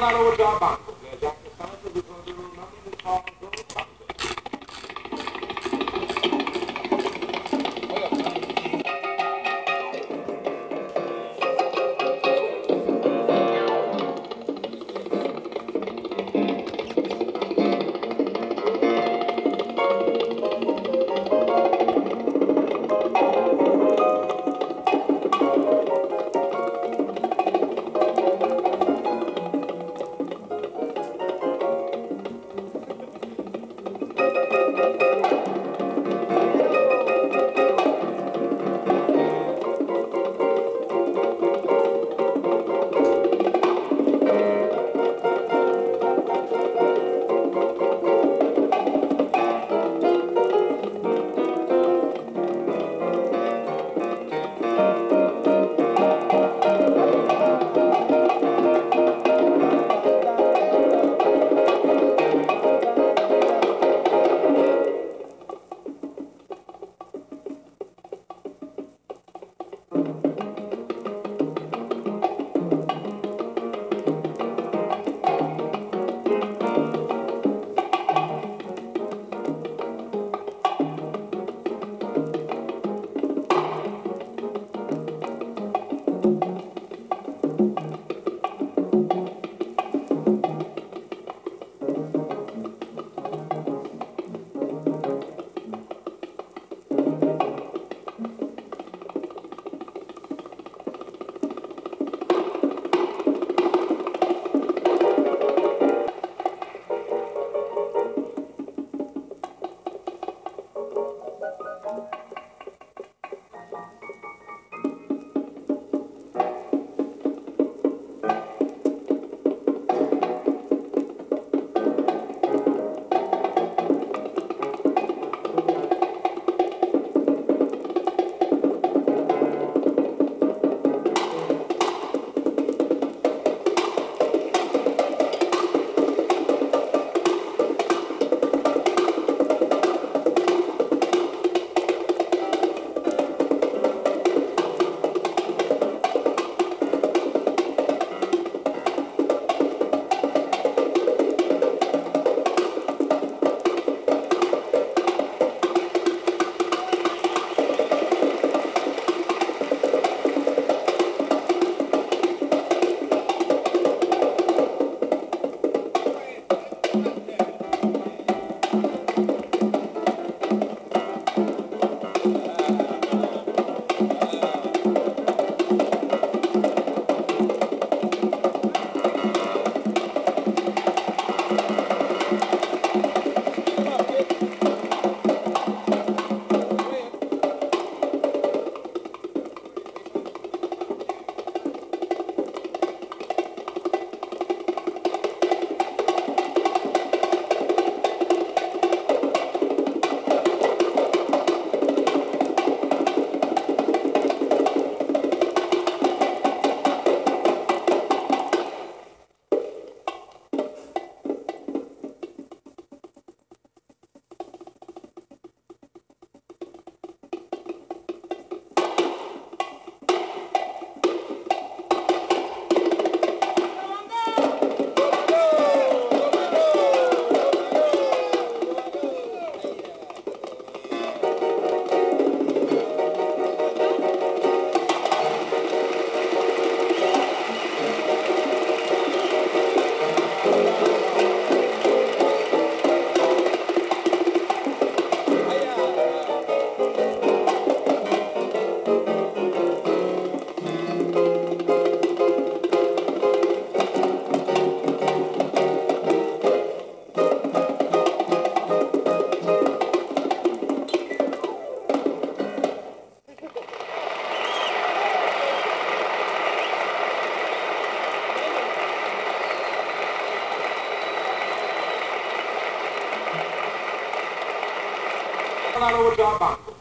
Alla ora a banco, che già che stanno di all over John Bonko.